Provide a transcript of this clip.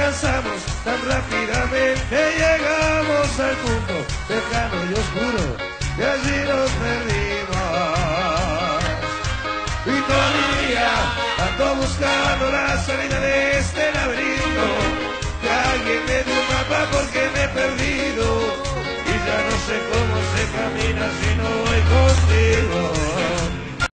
alcanzamos, tan rápidamente llegamos al punto lejano y oscuro, y allí nos perdimos. Y todavía ando buscando la salida de este laberinto, que alguien me dé un porque me he perdido y ya no sé cómo.